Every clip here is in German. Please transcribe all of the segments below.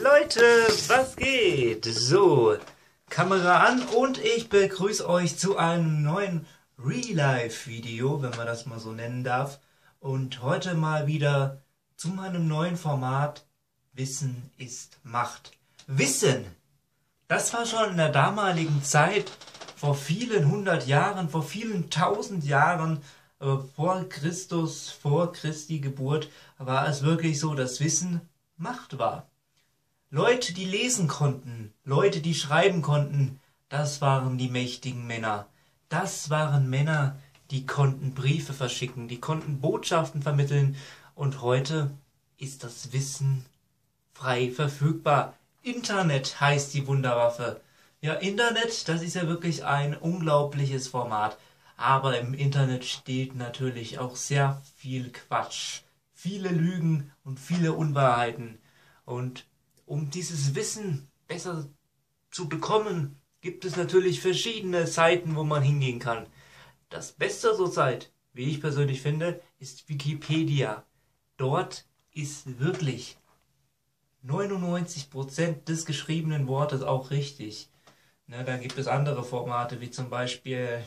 Leute, was geht? So, Kamera an und ich begrüße euch zu einem neuen Real-Life-Video, wenn man das mal so nennen darf. Und heute mal wieder zu meinem neuen Format Wissen ist Macht. Wissen! Das war schon in der damaligen Zeit, vor vielen hundert Jahren, vor vielen tausend Jahren, vor Christus, vor Christi Geburt, war es wirklich so, dass Wissen Macht war. Leute, die lesen konnten, Leute, die schreiben konnten, das waren die mächtigen Männer. Das waren Männer, die konnten Briefe verschicken, die konnten Botschaften vermitteln und heute ist das Wissen frei verfügbar. Internet heißt die Wunderwaffe. Ja, Internet, das ist ja wirklich ein unglaubliches Format. Aber im Internet steht natürlich auch sehr viel Quatsch, viele Lügen und viele Unwahrheiten. Und um dieses Wissen besser zu bekommen, gibt es natürlich verschiedene Seiten, wo man hingehen kann. Das beste zurzeit, wie ich persönlich finde, ist Wikipedia. Dort ist wirklich 99% des geschriebenen Wortes auch richtig. Ne, dann gibt es andere Formate, wie zum Beispiel,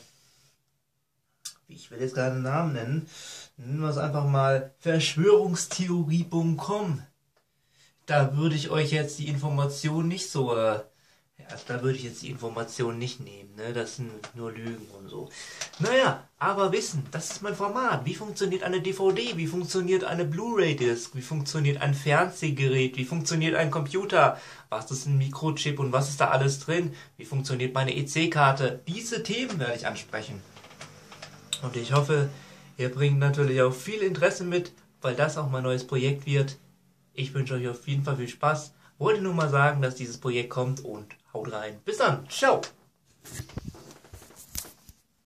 ich will jetzt gerade einen Namen nennen, nennen wir es einfach mal Verschwörungstheorie.com da würde ich euch jetzt die Information nicht so, äh, ja, da würde ich jetzt die Information nicht nehmen, ne? Das sind nur Lügen und so. Naja, aber wissen, das ist mein Format. Wie funktioniert eine DVD? Wie funktioniert eine Blu-ray-Disc? Wie funktioniert ein Fernsehgerät? Wie funktioniert ein Computer? Was ist ein Mikrochip und was ist da alles drin? Wie funktioniert meine EC-Karte? Diese Themen werde ich ansprechen. Und ich hoffe, ihr bringt natürlich auch viel Interesse mit, weil das auch mein neues Projekt wird. Ich wünsche euch auf jeden Fall viel Spaß. Wollte nur mal sagen, dass dieses Projekt kommt und haut rein. Bis dann. Ciao.